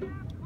Yeah.